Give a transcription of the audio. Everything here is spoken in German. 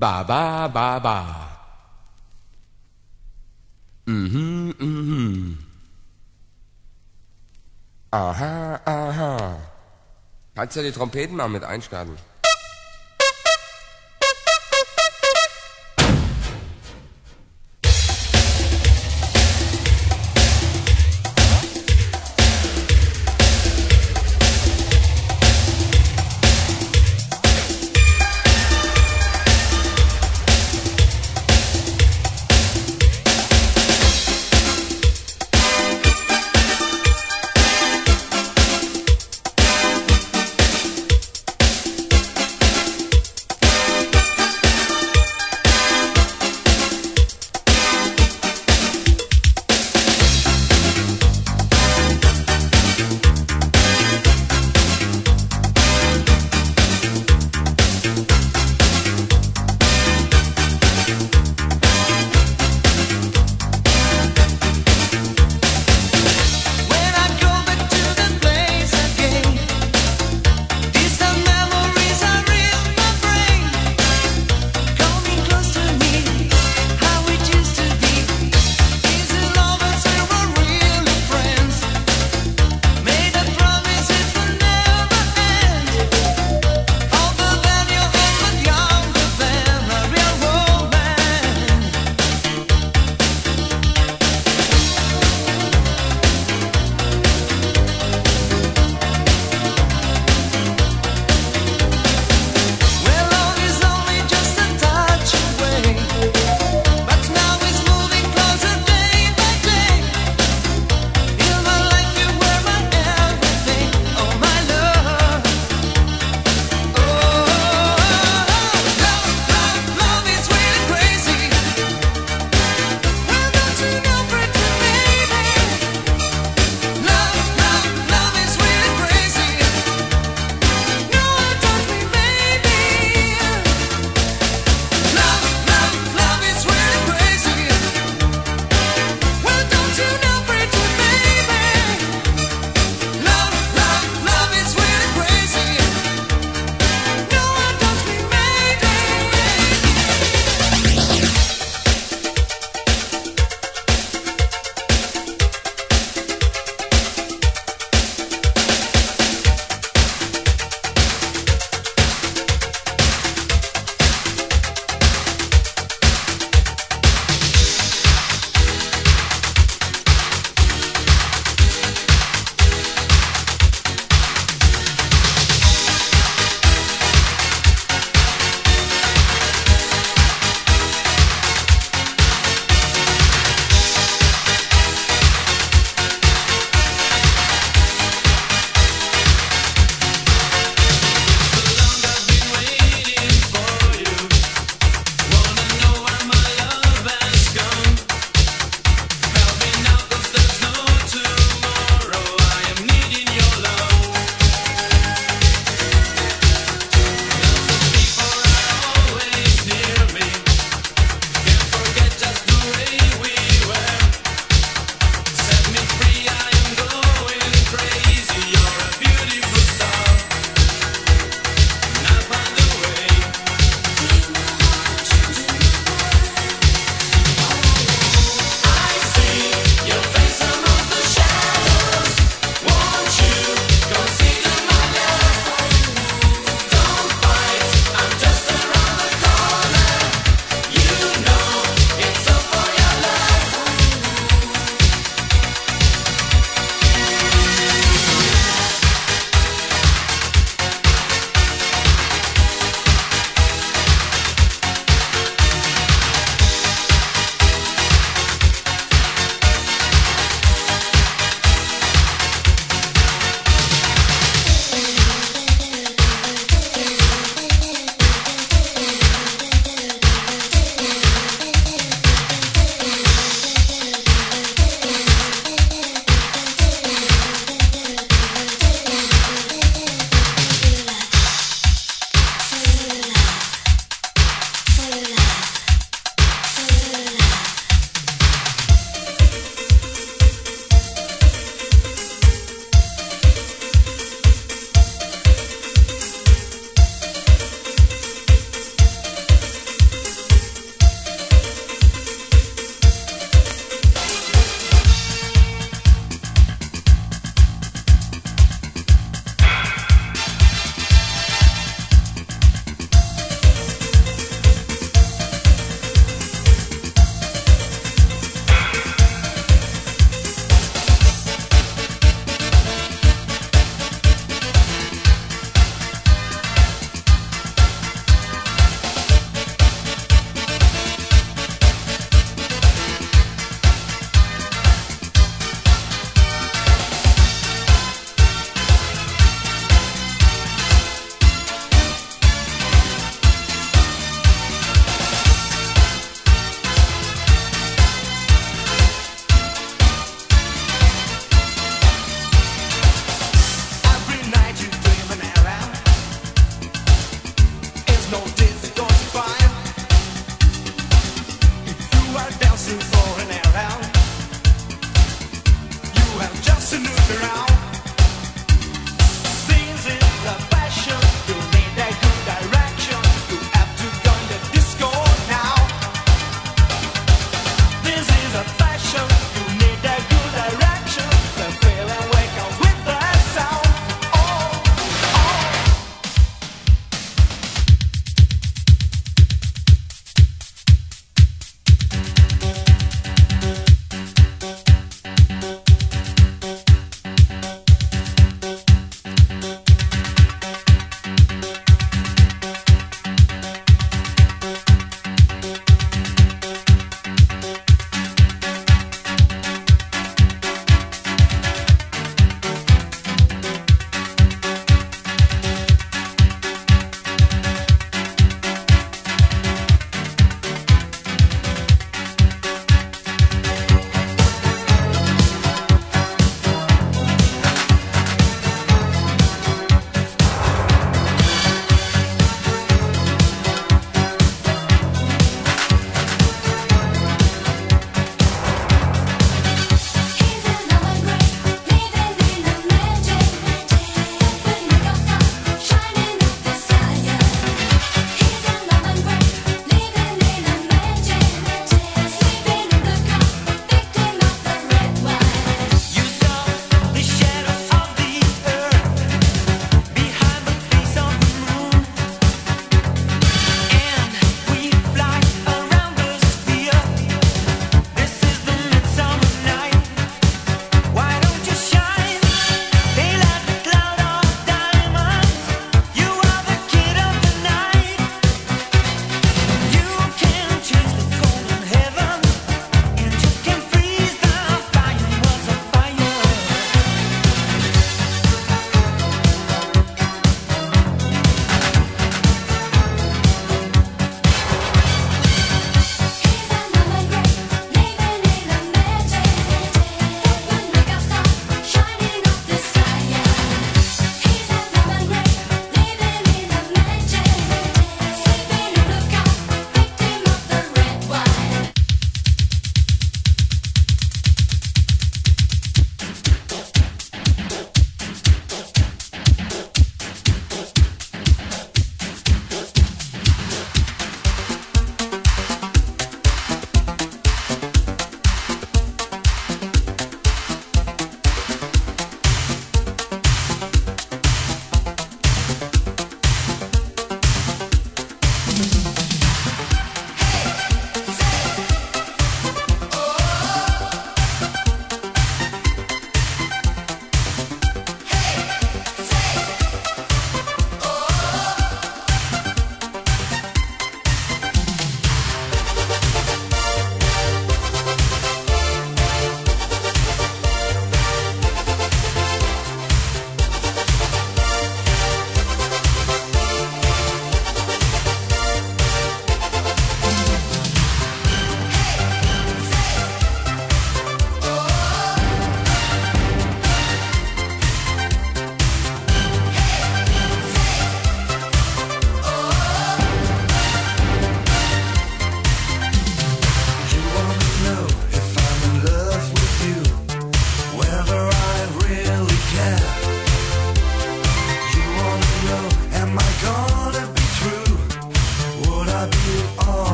Ba, ba, ba, ba. Mhm, mhm. Aha, aha. Kannst du die Trompeten mal mit einstarten? So look around.